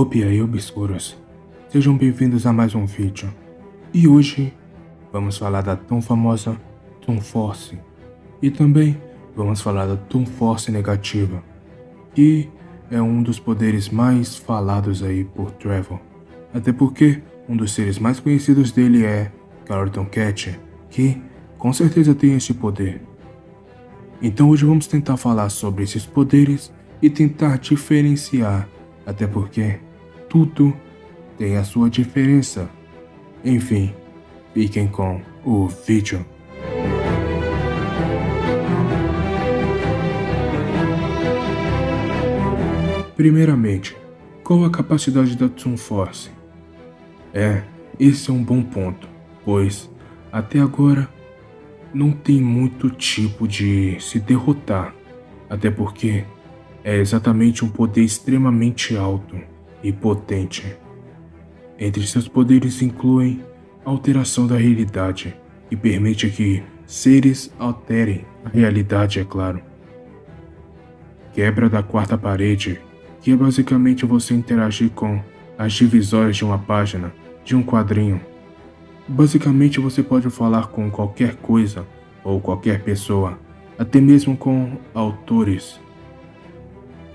Opa, e obscuros. Sejam bem-vindos a mais um vídeo. E hoje vamos falar da tão famosa Toon Force. E também vamos falar da Toon Force negativa, que é um dos poderes mais falados aí por Trevor. Até porque um dos seres mais conhecidos dele é Carlton Cat, que com certeza tem esse poder. Então hoje vamos tentar falar sobre esses poderes e tentar diferenciar até porque tudo tem a sua diferença. Enfim, fiquem com o vídeo. Primeiramente, qual a capacidade da Toon Force? É, esse é um bom ponto, pois até agora não tem muito tipo de se derrotar, até porque é exatamente um poder extremamente alto e potente. Entre seus poderes incluem alteração da realidade, que permite que seres alterem a realidade, é claro. Quebra da quarta parede, que é basicamente você interagir com as divisórias de uma página, de um quadrinho. Basicamente você pode falar com qualquer coisa ou qualquer pessoa, até mesmo com autores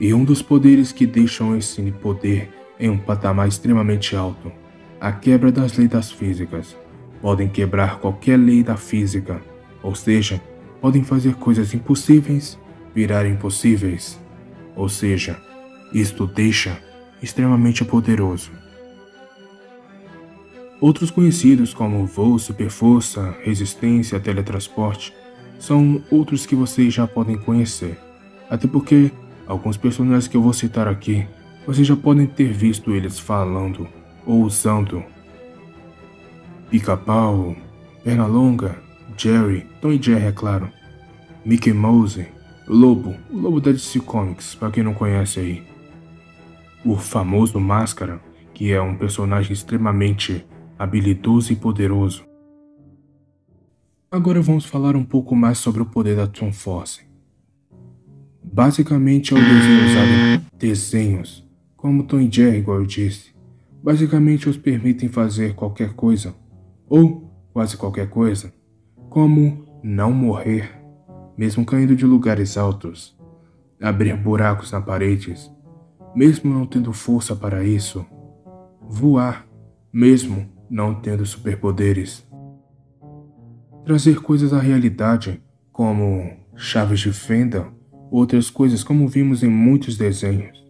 e um dos poderes que deixam esse poder em um patamar extremamente alto, a quebra das leis das físicas. Podem quebrar qualquer lei da física, ou seja, podem fazer coisas impossíveis virar impossíveis. Ou seja, isto deixa extremamente poderoso. Outros conhecidos como voo, superforça, resistência, teletransporte são outros que vocês já podem conhecer, até porque Alguns personagens que eu vou citar aqui, vocês já podem ter visto eles falando ou usando. Pica-pau, Pernalonga, Jerry, Tom e Jerry, é claro. Mickey Mouse, Lobo, o Lobo da DC Comics, para quem não conhece aí. O famoso Máscara, que é um personagem extremamente habilidoso e poderoso. Agora vamos falar um pouco mais sobre o poder da Toon Force. Basicamente é o desenho usado em desenhos, como Tom e Jerry, igual eu disse. Basicamente os permitem fazer qualquer coisa, ou quase qualquer coisa, como não morrer, mesmo caindo de lugares altos, abrir buracos na paredes, mesmo não tendo força para isso, voar, mesmo não tendo superpoderes, trazer coisas à realidade, como chaves de fenda outras coisas como vimos em muitos desenhos.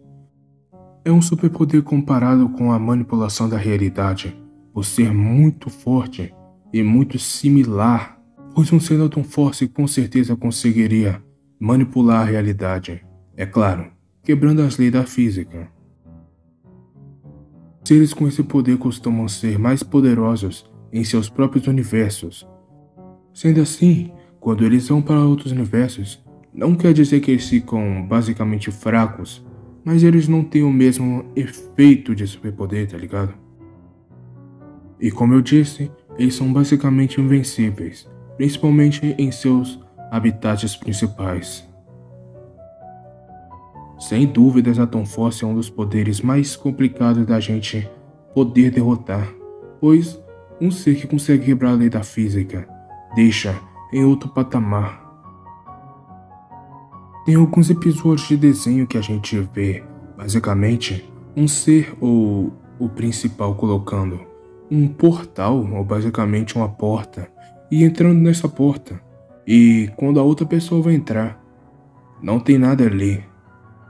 É um superpoder comparado com a manipulação da realidade, por ser muito forte e muito similar, pois um Senator Force com certeza conseguiria manipular a realidade, é claro, quebrando as leis da física. Seres com esse poder costumam ser mais poderosos em seus próprios universos. Sendo assim, quando eles vão para outros universos, não quer dizer que eles ficam basicamente fracos, mas eles não têm o mesmo efeito de superpoder, tá ligado? E como eu disse, eles são basicamente invencíveis, principalmente em seus habitats principais. Sem dúvidas, a Tom Force é um dos poderes mais complicados da gente poder derrotar, pois um ser que consegue quebrar a lei da física deixa em outro patamar tem alguns episódios de desenho que a gente vê, basicamente, um ser ou o principal colocando um portal, ou basicamente uma porta, e entrando nessa porta. E quando a outra pessoa vai entrar, não tem nada ali.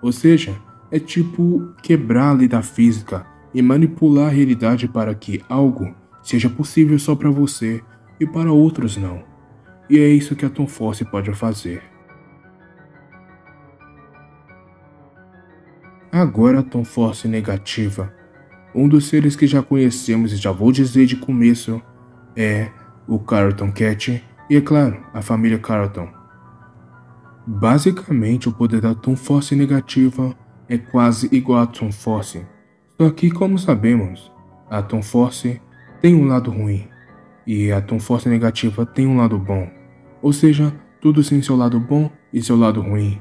Ou seja, é tipo quebrar a lei da física e manipular a realidade para que algo seja possível só para você e para outros não. E é isso que a Tom Force pode fazer. Agora a Tom Force negativa. Um dos seres que já conhecemos e já vou dizer de começo é o Carlton Cat e, é claro, a família Carlton. Basicamente, o poder da Tom Force negativa é quase igual à Tom Force, só que, como sabemos, a Tom Force tem um lado ruim e a Tom Force negativa tem um lado bom, ou seja, tudo tem seu lado bom e seu lado ruim.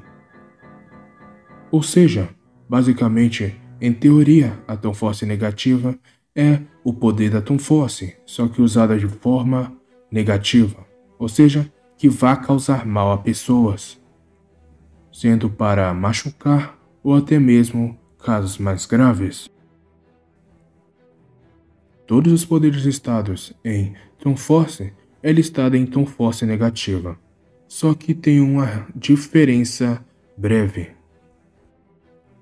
Ou seja, Basicamente, Em teoria, a Tom Force negativa é o poder da Tom Force, só que usada de forma negativa, ou seja, que vá causar mal a pessoas, sendo para machucar ou até mesmo casos mais graves. Todos os poderes listados em Tom Force é listado em Tom Force negativa, só que tem uma diferença breve.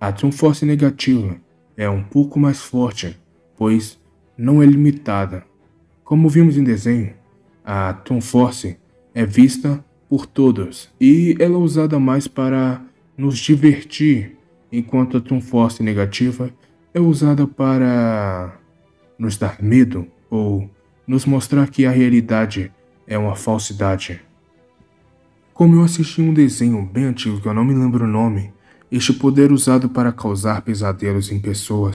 A Force negativa é um pouco mais forte, pois não é limitada. Como vimos em desenho, a Force é vista por todos e ela é usada mais para nos divertir, enquanto a Force negativa é usada para nos dar medo ou nos mostrar que a realidade é uma falsidade. Como eu assisti um desenho bem antigo que eu não me lembro o nome, este poder usado para causar pesadelos em pessoas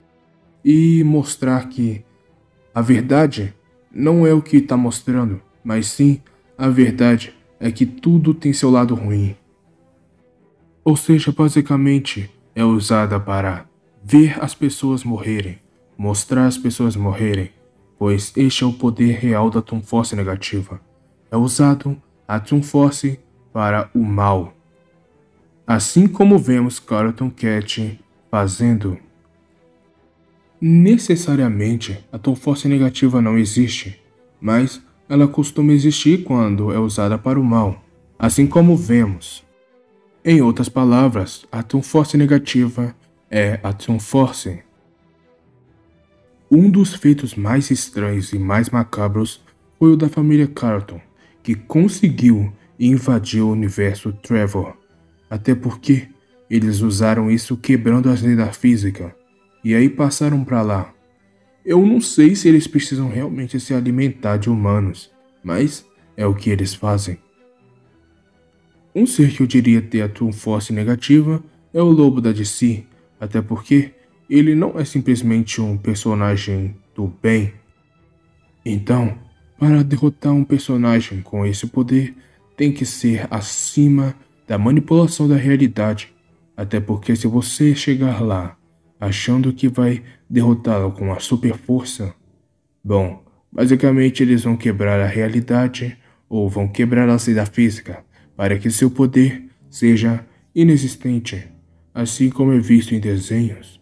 e mostrar que a verdade não é o que está mostrando, mas sim a verdade é que tudo tem seu lado ruim. Ou seja, basicamente é usada para ver as pessoas morrerem, mostrar as pessoas morrerem, pois este é o poder real da Toon Force negativa. É usado a Toon Force para o mal. Assim como vemos Carlton Cat fazendo. Necessariamente, a Force negativa não existe, mas ela costuma existir quando é usada para o mal, assim como vemos. Em outras palavras, a Force negativa é a Force. Um dos feitos mais estranhos e mais macabros foi o da família Carlton, que conseguiu invadir o universo Trevor, até porque eles usaram isso quebrando as leis da física, e aí passaram para lá. Eu não sei se eles precisam realmente se alimentar de humanos, mas é o que eles fazem. Um ser que eu diria ter a Toon Force negativa é o Lobo da DC, até porque ele não é simplesmente um personagem do bem. Então, para derrotar um personagem com esse poder, tem que ser acima da manipulação da realidade, até porque se você chegar lá achando que vai derrotá-lo com a super força? Bom, basicamente eles vão quebrar a realidade ou vão quebrar a lei da física para que seu poder seja inexistente, assim como é visto em desenhos.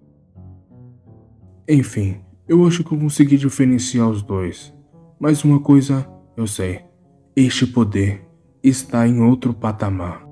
Enfim, eu acho que eu consegui diferenciar os dois. Mas uma coisa eu sei: este poder está em outro patamar.